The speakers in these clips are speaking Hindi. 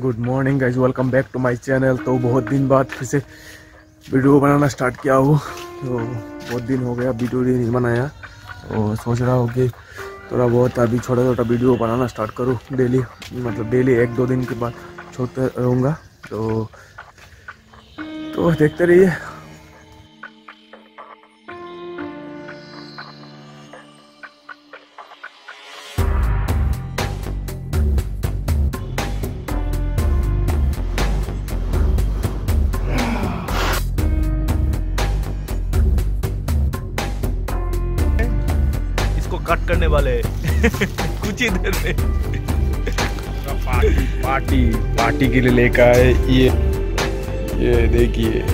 Good morning guys welcome back to my channel तो बहुत दिन बाद फिर से वीडियो बनाना स्टार्ट किया हो। तो बहुत दिन हो गया वीडियो नहीं बनाया। और सोच रहा हूँ कि थोड़ा बहुत अभी छोटा छोटा वीडियो बनाना स्टार्ट करूँ डेली मतलब डेली एक दो दिन के बाद छोड़ते रहूँगा। तो तो देखते रहिए। कट करने वाले। कुछ ही देर में। पार्टी पार्टी पार्टी के लिए लेकर आए। ये ये देखिए।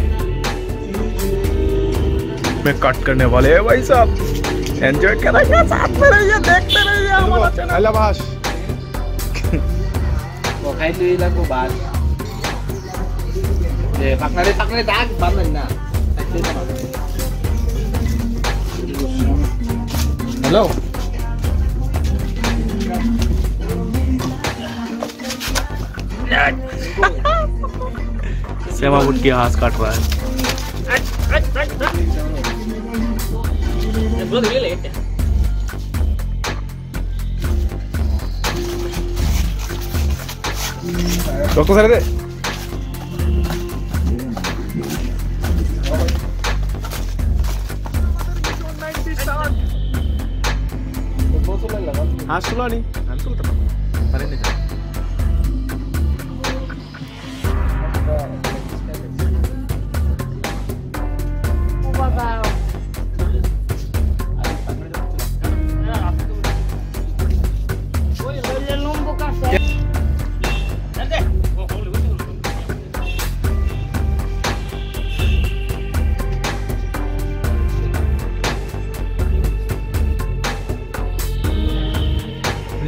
मैं कट करने वाले हैं भाई साहब। एंजॉय करेंगे साथ में रहिए देखते रहिए हमारा channel Labas. Một hai tuy là của bạn Để bạc này đi, Hello. सेवा उठ के हाथ काट रहा है डॉक्टर सर दे हाँ सुनो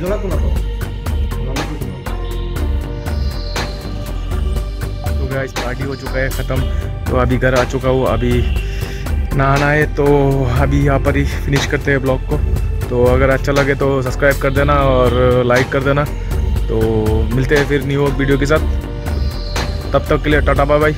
सुनो तो अरे तो गाइस पार्टी हो चुका है, ख़त्म। तो अभी घर आ चुका हूँ, अभी नहाना है तो अभी यहाँ पर ही फिनिश करते हैं ब्लॉग को। तो अगर अच्छा लगे तो सब्सक्राइब कर देना और लाइक कर देना। तो मिलते हैं फिर न्यू वीडियो के साथ। तब तक के लिए टाटा बाय बाय